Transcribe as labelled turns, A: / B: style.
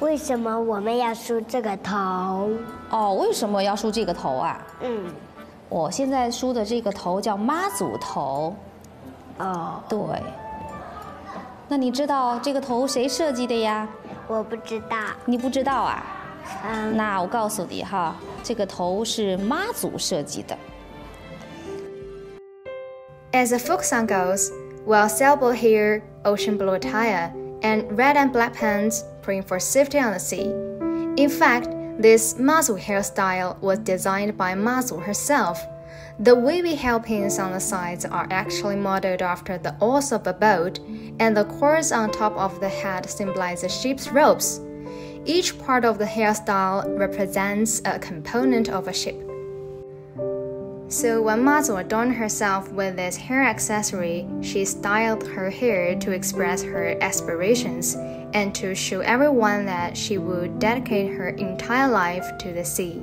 A: 为什么我们要梳这个头？
B: 哦，为什么要梳这个头啊？
A: 嗯，
B: 我现在梳的这个头叫妈祖头。
A: 哦，
B: 对。那你知道这个头谁设计的呀？
A: 我不知道。
B: 你不知道啊？
A: 嗯，
B: 那我告诉你哈，这个头是妈祖设计的。
C: As the folk song goes, while sailboat hair, ocean blue attire, and red and black pants praying for safety on the sea. In fact, this Mazu hairstyle was designed by Mazu herself. The wavy hairpins on the sides are actually modeled after the oars of a boat, and the cords on top of the head symbolize the ship's ropes. Each part of the hairstyle represents a component of a ship. So when Mazu adorned herself with this hair accessory, she styled her hair to express her aspirations and to show everyone that she would dedicate her entire life to the sea.